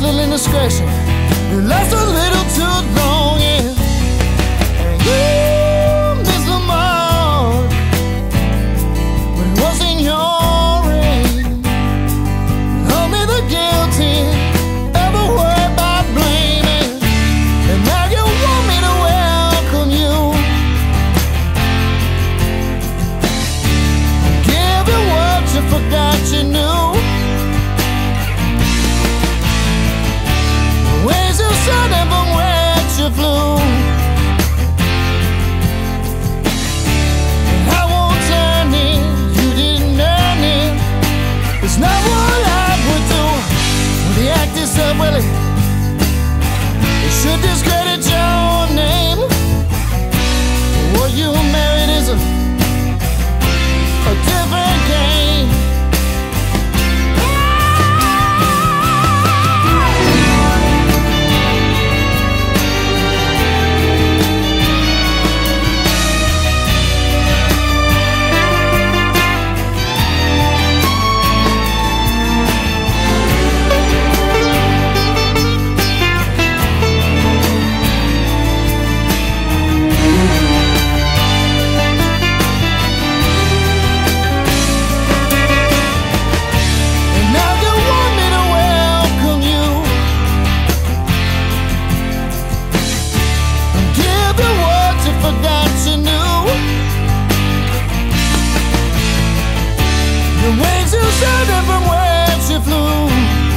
little indiscretion, it lasts a little too long. this up, Willie. It should discredit. the wings you showed and from whence you flew.